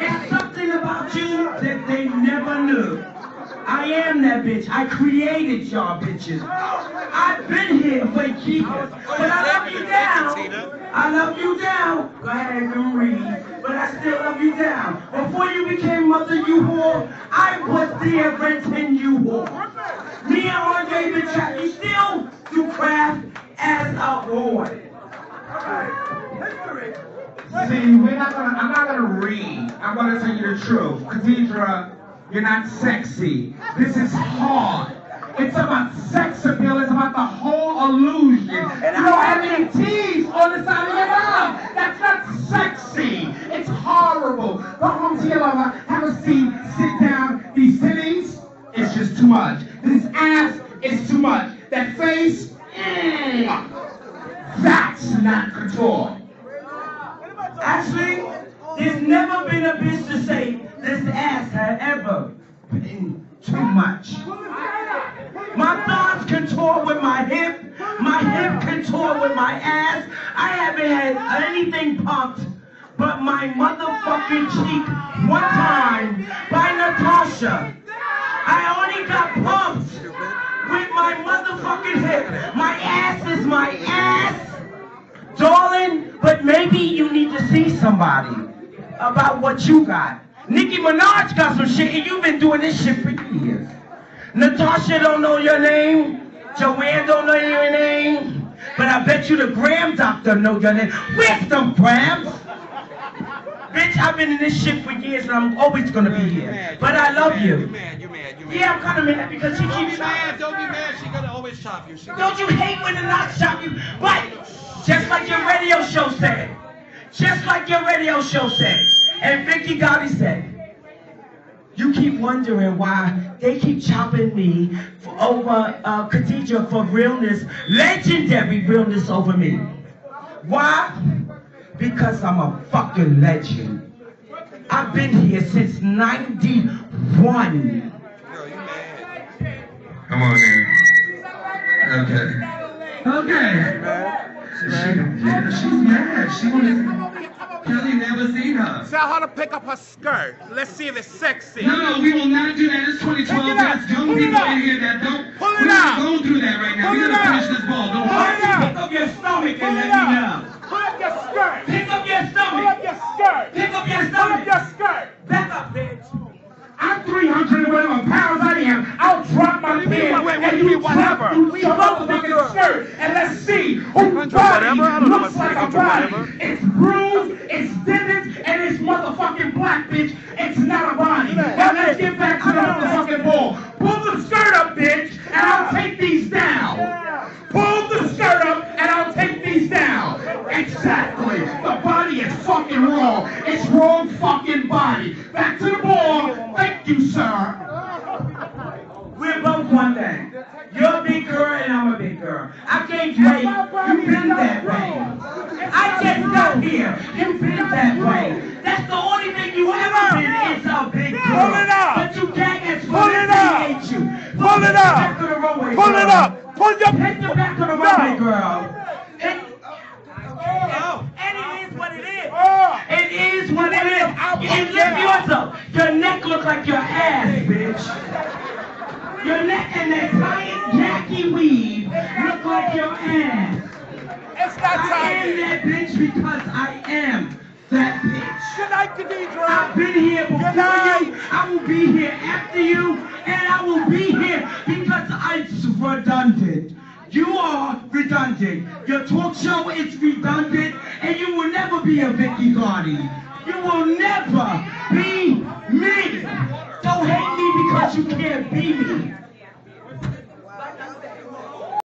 It's something about you that they never knew. I am that bitch. I created y'all bitches. I've been here for years. But I love you down. I love you down. Go ahead and read. But I still love you down. Before you became Mother You Whore, I was there renting You Whore. Me and Andre been chat. You still do craft as a whore. See, we're not gonna, I'm not gonna read. I'm gonna tell you the truth. Khadeedra, you're not sexy. This is hard. It's about sex appeal. It's about the whole illusion. You don't have any teeth on the side of your mouth. That's not sexy. It's horrible. Go home to your lover, have a seat, sit down. These titties, it's just too much. This ass is too much. That face, mm, that's not couture. Actually, there's never been a bitch to say this ass had ever been too much. My thighs contour with my hip, my hip contour with my ass. I haven't had anything pumped but my motherfucking cheek one time by Natasha. I only got pumped with my motherfucking hip. My ass is my ass. Darling, but maybe you need to see somebody about what you got. Nicki Minaj got some shit and you've been doing this shit for years. Natasha don't know your name. Joanne don't know your name. But I bet you the Graham doctor know your name. Where's them Grahams? Bitch, I've been in this shit for years and I'm always gonna be here. But I love You're you. mad, you're mad, you're mad. Yeah, I'm kind of mad because she Don't keeps be mad, don't be mad. She's gonna always chop you. She Don't you hate when the knocks shop you? But just like your radio show said, just like your radio show said, and Vicky Gotti said, you keep wondering why they keep chopping me for, over uh, Khadeedra for realness, legendary realness over me. Why? Because I'm a fucking legend. I've been here since 91. Girl, you mad. Come on in. Okay. She, yeah, she's mad. She wanted Kelly never seen her. Tell her to pick up her skirt. Let's see if it's sexy. No, no, we will not do that. It's 2012. Pick it young Pull people in here that don't. Pull it we're not going through that right now. Pull We're going to finish this ball. Don't Pull worry. Pick up your stomach Pull and let me know. Pull up your skirt. Pick up your stomach. Pull up your skirt. Pick up your Pull up your skirt. Back up, bitch. I'm 300 whatever pounds I am. I'll drop my do you mean, pants and you drop your motherfucking skirt and let's see who body whatever? Bitch. It's not a body. Now let's get back to the motherfucking ball. Pull the skirt up, bitch, and I'll take these down. Pull the skirt up and I'll take these down. Exactly. The body is fucking wrong. It's wrong fucking body. Back to the ball. Thank you, sir. We're both one thing. You're a big girl and I'm a big girl. I can't wait. You've And lift yours up. Your neck looks like your ass, bitch. Your neck and that tight yaki weave look like your ass. It's that I am that bitch because I am that bitch. Good night, Khadeedra. I've been here before you. I will be here after you, and I will be here because I'm redundant. You are redundant. Your talk show is redundant, and you will never be a Vicky Gotti. You will never